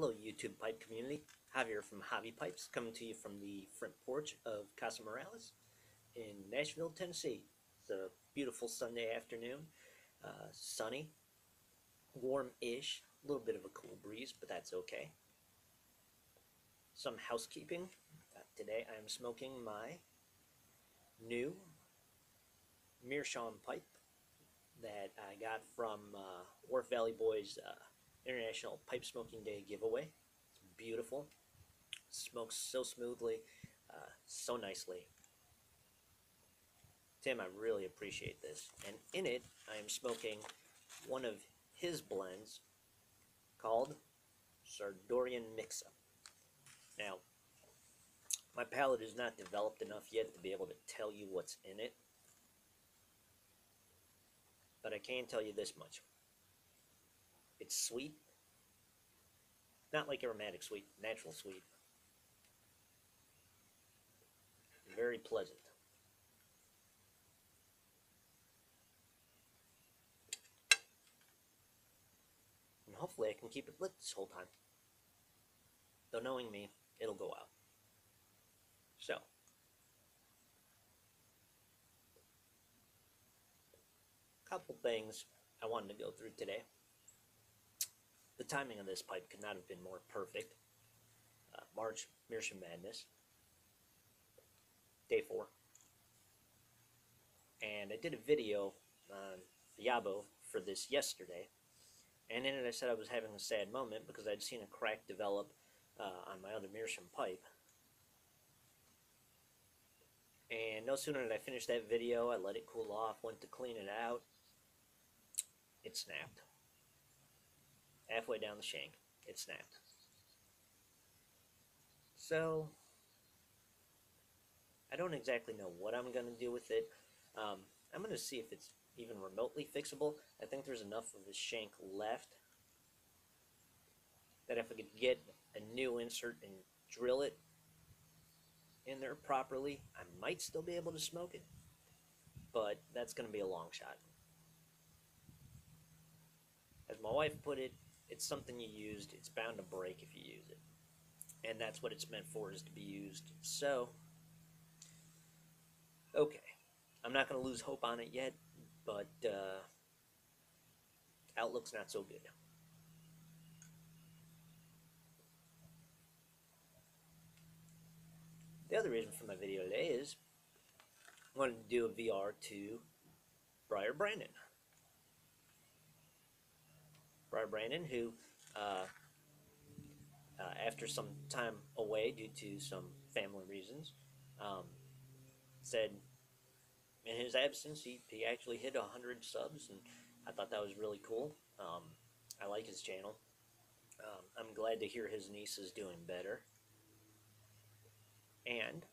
Hello, YouTube pipe community. Javier from Javi Pipes coming to you from the front porch of Casa Morales in Nashville, Tennessee. It's a beautiful Sunday afternoon, uh, sunny, warm-ish, a little bit of a cool breeze, but that's okay. Some housekeeping. Uh, today I am smoking my new Meerschaum pipe that I got from uh, Wharf Valley Boys uh, International Pipe Smoking Day giveaway. It's beautiful. Smokes so smoothly, uh, so nicely. Tim, I really appreciate this. And in it, I am smoking one of his blends called Sardorian Mix-Up. Now, my palate is not developed enough yet to be able to tell you what's in it. But I can tell you this much. It's sweet. Not like aromatic sweet, natural sweet. Very pleasant. And hopefully I can keep it lit this whole time. Though knowing me, it'll go out. So, couple things I wanted to go through today. The timing of this pipe could not have been more perfect. Uh, March Meerschaum Madness, day four. And I did a video on Yabo for this yesterday. And in it I said I was having a sad moment because I'd seen a crack develop uh, on my other Meerschaum pipe. And no sooner did I finish that video, I let it cool off, went to clean it out. It snapped. Halfway down the shank, it snapped. So, I don't exactly know what I'm going to do with it. Um, I'm going to see if it's even remotely fixable. I think there's enough of the shank left that if I could get a new insert and drill it in there properly, I might still be able to smoke it. But that's going to be a long shot. As my wife put it, it's something you used, it's bound to break if you use it. And that's what it's meant for, is to be used. So, okay. I'm not going to lose hope on it yet, but uh, outlook's not so good. The other reason for my video today is I wanted to do a VR to Briar Brandon. Briar Brandon, who, uh, uh, after some time away due to some family reasons, um, said in his absence he, he actually hit 100 subs, and I thought that was really cool. Um, I like his channel. Um, I'm glad to hear his niece is doing better. And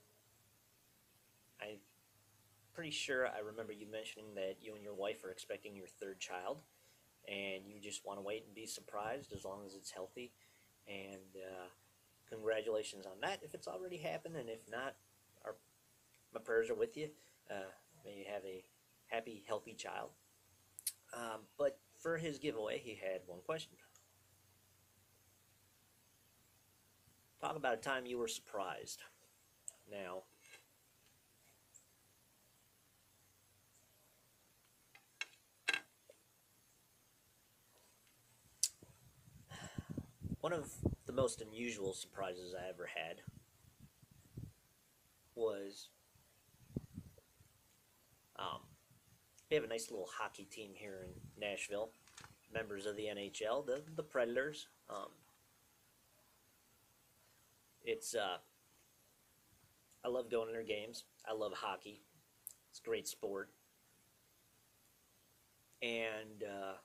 I'm pretty sure I remember you mentioning that you and your wife are expecting your third child, and you just want to wait and be surprised as long as it's healthy. And uh, congratulations on that if it's already happened, and if not, our, my prayers are with you. Uh, may you have a happy, healthy child. Um, but for his giveaway, he had one question. Talk about a time you were surprised. Now, one of the most unusual surprises I ever had was um, we have a nice little hockey team here in Nashville, members of the NHL, the the Predators. Um, it's uh, I love going to their games. I love hockey. It's a great sport. And uh,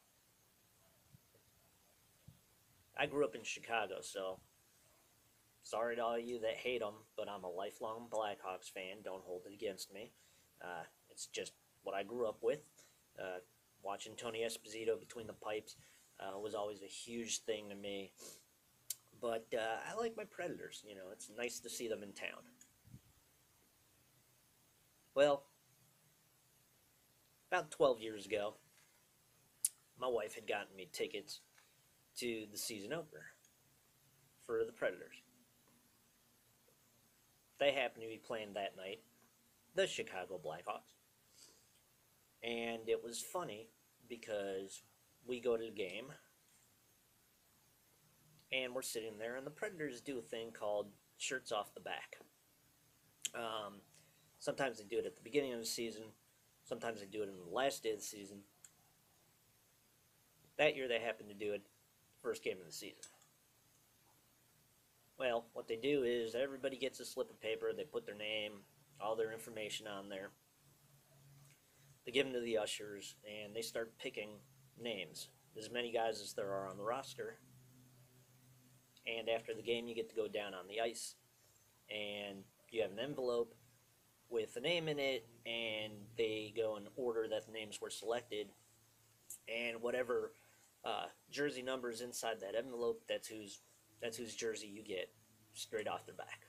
I grew up in Chicago, so sorry to all you that hate them, but I'm a lifelong Blackhawks fan. Don't hold it against me. Uh, it's just what I grew up with. Uh, watching Tony Esposito between the pipes uh, was always a huge thing to me. But uh, I like my Predators. You know, it's nice to see them in town. Well, about 12 years ago, my wife had gotten me tickets to the season opener. for the Predators. They happened to be playing that night the Chicago Blackhawks. And it was funny because we go to the game and we're sitting there, and the Predators do a thing called shirts off the back. Um, sometimes they do it at the beginning of the season, sometimes they do it in the last day of the season. That year they happened to do it first game of the season. Well, what they do is everybody gets a slip of paper, they put their name, all their information on there. They give them to the ushers, and they start picking names. As many guys as there are on the roster. And after the game, you get to go down on the ice, and you have an envelope with a name in it, and they go in order that the names were selected. And whatever uh, jersey numbers inside that envelope, that's whose that's whose jersey you get straight off their back.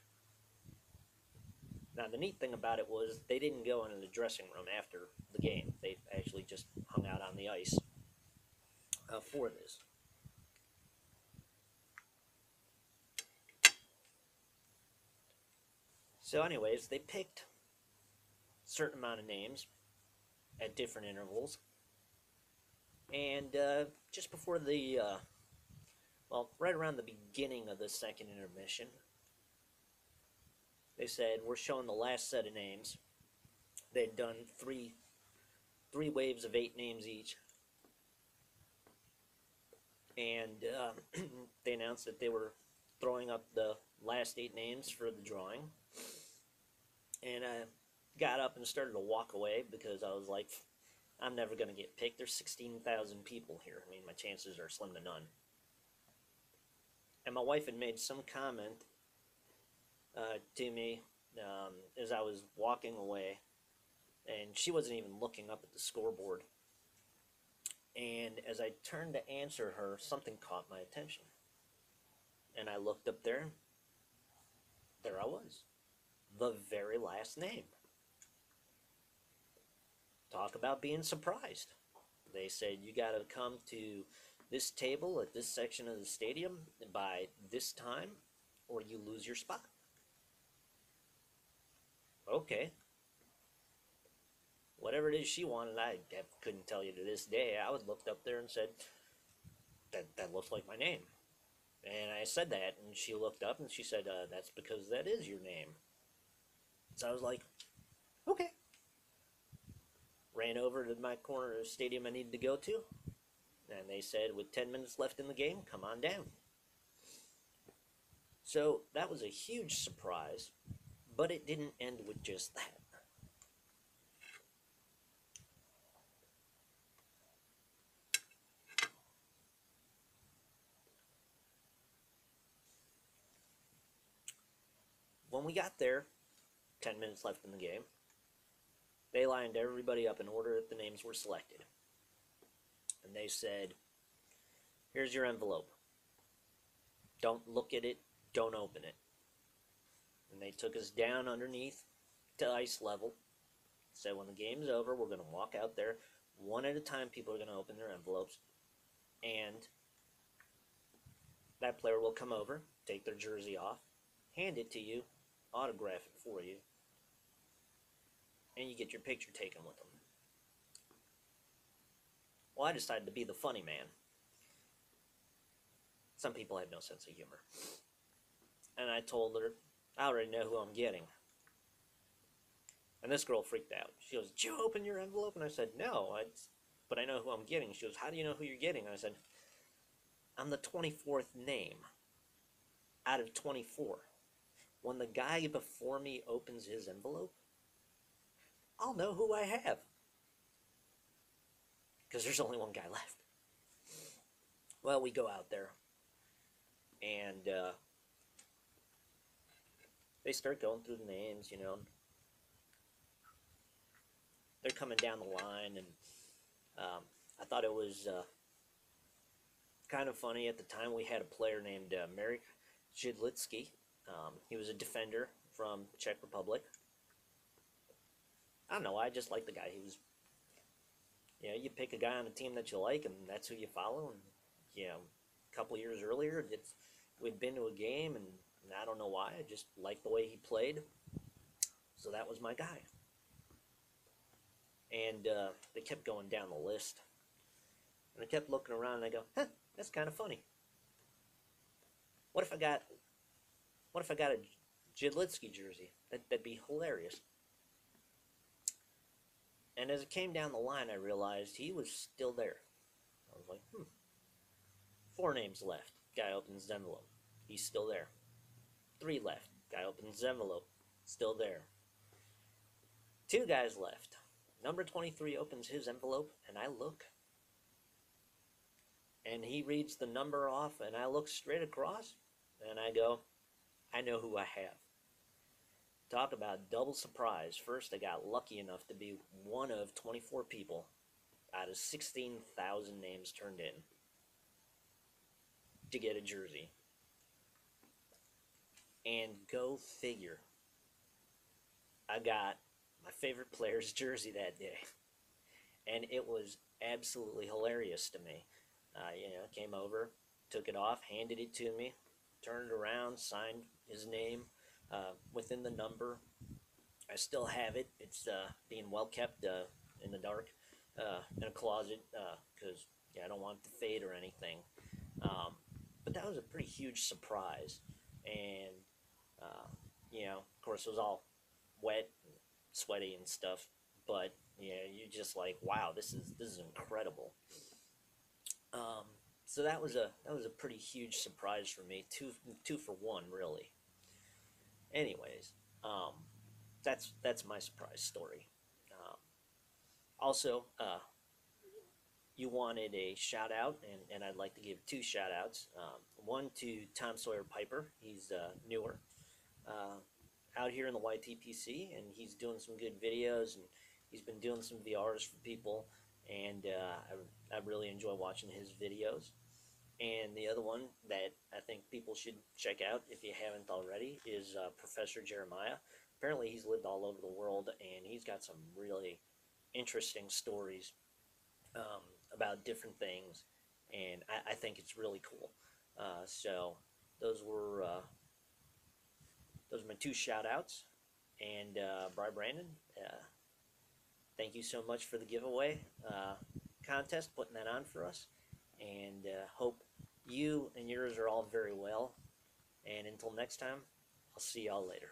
Now the neat thing about it was they didn't go into the dressing room after the game. They actually just hung out on the ice uh, for this. So, anyways, they picked certain amount of names at different intervals, and uh, just before the, uh, well, right around the beginning of the second intermission, they said we're showing the last set of names. They'd done three, three waves of eight names each, and uh, they announced that they were throwing up the last eight names for the drawing. And I got up and started to walk away because I was like, I'm never going to get picked. There's 16,000 people here. I mean, my chances are slim to none. And my wife had made some comment uh, to me um, as I was walking away, and she wasn't even looking up at the scoreboard. And as I turned to answer her, something caught my attention. And I looked up there. There I was. The very last name. Talk about being surprised. They said, you got to come to this table at this section of the stadium by this time, or you lose your spot. Okay. Whatever it is she wanted, I couldn't tell you to this day. I was looked up there and said, that, that looks like my name. And I said that, and she looked up and she said, uh, That's because that is your name. So I was like, Okay. Ran over to my corner of the stadium I needed to go to, and they said, With 10 minutes left in the game, come on down. So that was a huge surprise, but it didn't end with just that. when we got there, 10 minutes left in the game, they lined everybody up in order that the names were selected. And they said, Here's your envelope. Don't look at it, don't open it. And they took us down underneath to ice level. Said, When the game's over, we're going to walk out there. One at a time, people are going to open their envelopes. And that player will come over, take their jersey off, hand it to you, autograph it for you, and you get your picture taken with them. Well, I decided to be the funny man. Some people have no sense of humor. And I told her, I already know who I'm getting. And this girl freaked out. She goes, Did you open your envelope? And I said, No, I, but I know who I'm getting. She goes, How do you know who you're getting? And I said, I'm the 24th name out of 24 when the guy before me opens his envelope, I'll know who I have. Because there's only one guy left. Well, we go out there, and uh, they start going through the names, you know. They're coming down the line, and um, I thought it was uh, kind of funny. At the time, we had a player named uh, Marek Zidlicky um, he was a defender from Czech Republic. I don't know. I just like the guy. He was, you know, you pick a guy on a team that you like, and that's who you follow. And you know, a couple years earlier, it's we'd been to a game, and, and I don't know why. I just liked the way he played. So that was my guy. And uh, they kept going down the list. And I kept looking around and I go, huh, that's kind of funny. What if I got, what if I got a Zidlicky jersey? That, that'd be hilarious. And as it came down the line, I realized he was still there. I was like, hmm. Four names left. Guy opens the envelope. He's still there. Three left. Guy opens the envelope. Still there. Two guys left. Number 23 opens his envelope, and I look. And he reads the number off, and I look straight across, and I go, I know who I have. Talk about double surprise. First, I got lucky enough to be one of 24 people out of 16,000 names turned in to get a jersey. And go figure. I got my favorite player's jersey that day. And it was absolutely hilarious to me. Uh, you know, came over, took it off, handed it to me, turned it around, signed his name uh, within the number. I still have it. It's uh, being well kept uh, in the dark uh, in a closet because yeah, I don't want it to fade or anything. Um, but that was a pretty huge surprise, and uh, you know, of course, it was all wet, and sweaty, and stuff. But yeah, you're just like, wow, this is this is incredible. Um, so that was a that was a pretty huge surprise for me. Two two for one, really. Anyways, um, that's that's my surprise story. Um, also, uh, you wanted a shout out, and, and I'd like to give two shout outs. Um, one to Tom Sawyer Piper, he's uh, newer uh, out here in the YTPC, and he's doing some good videos, and he's been doing some VRs for people, and uh, I, I really enjoy watching his videos. And the other one that I think people should check out if you haven't already is uh, Professor Jeremiah. Apparently, he's lived all over the world, and he's got some really interesting stories um, about different things, and I, I, think it's really cool. Uh, so those were uh, those are my two shout outs. And uh, Briar Brandon, uh, thank you so much for the giveaway uh, contest, putting that on for us. And uh, hope you and yours are all very well. And until next time, I'll see y'all later.